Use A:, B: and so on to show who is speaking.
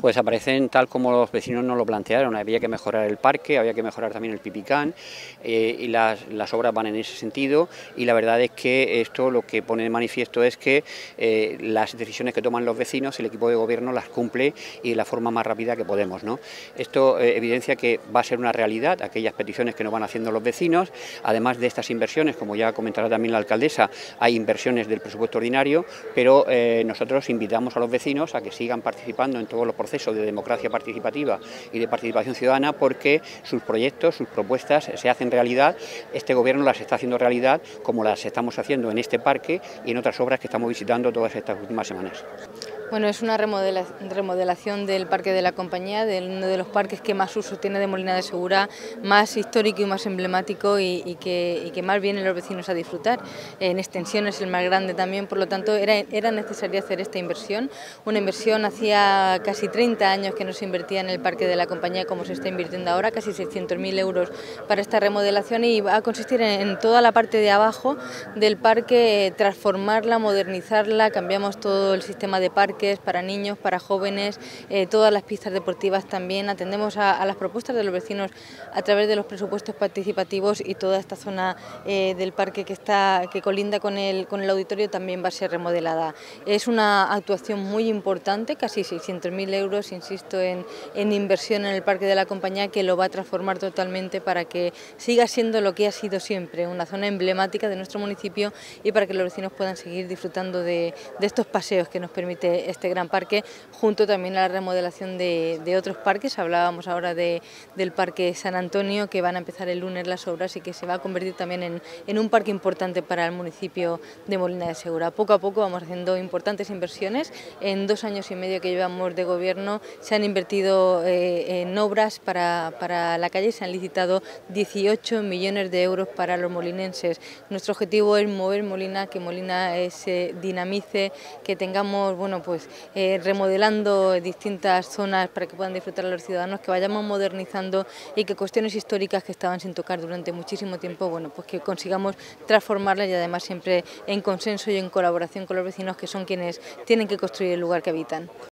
A: pues aparecen tal como los vecinos nos lo plantearon. Había que mejorar el parque, había que mejorar también el pipicán eh, y las, obras van en ese sentido y la verdad es que esto lo que pone de manifiesto es que eh, las decisiones que toman los vecinos, el equipo de gobierno las cumple y de la forma más rápida que podemos. ¿no? Esto eh, evidencia que va a ser una realidad aquellas peticiones que nos van haciendo los vecinos, además de estas inversiones, como ya comentará también la alcaldesa, hay inversiones del presupuesto ordinario, pero nosotros invitamos a los vecinos a que sigan participando en todos los procesos de democracia participativa y de participación ciudadana porque sus proyectos, sus propuestas se hacen realidad. Este gobierno las está haciendo realidad como las estamos haciendo en este parque y en otras obras que estamos visitando todas estas últimas semanas.
B: Bueno, es una remodelación del Parque de la Compañía, de uno de los parques que más uso tiene de Molina de Segura, más histórico y más emblemático y, que, más vienen los vecinos a disfrutar. En extensión es el más grande también, por lo tanto era, era necesario hacer esta inversión. Una inversión hacía casi 30 años que no se invertía en el Parque de la Compañía como se está invirtiendo ahora, casi 600.000 euros para esta remodelación y va a consistir en, toda la parte de abajo del parque, transformarla, modernizarla, cambiamos todo el sistema de parque para niños, para jóvenes, eh, todas las pistas deportivas también. Atendemos a, las propuestas de los vecinos a través de los presupuestos participativos y toda esta zona eh, del parque que, está, que colinda con el, con el auditorio también va a ser remodelada. Es una actuación muy importante, casi 600.000 euros, insisto, en, en inversión en el parque de la compañía que lo va a transformar totalmente para que siga siendo lo que ha sido siempre, una zona emblemática de nuestro municipio y para que los vecinos puedan seguir disfrutando de, de estos paseos que nos permite este gran parque, junto también a la remodelación de, otros parques. Hablábamos ahora de, del Parque San Antonio, que van a empezar el lunes las obras y que se va a convertir también en, un parque importante para el municipio de Molina de Segura. Poco a poco vamos haciendo importantes inversiones. En dos años y medio que llevamos de gobierno se han invertido eh, en obras para, para la calle, se han licitado 18 millones de euros para los molinenses. Nuestro objetivo es mover Molina, que Molina se dinamice, que tengamos bueno, pues pues, eh, remodelando distintas zonas para que puedan disfrutar los ciudadanos, que vayamos modernizando y que cuestiones históricas que estaban sin tocar durante muchísimo tiempo, bueno, pues que consigamos transformarlas y además siempre en consenso y en colaboración con los vecinos que son quienes tienen que construir el lugar que habitan.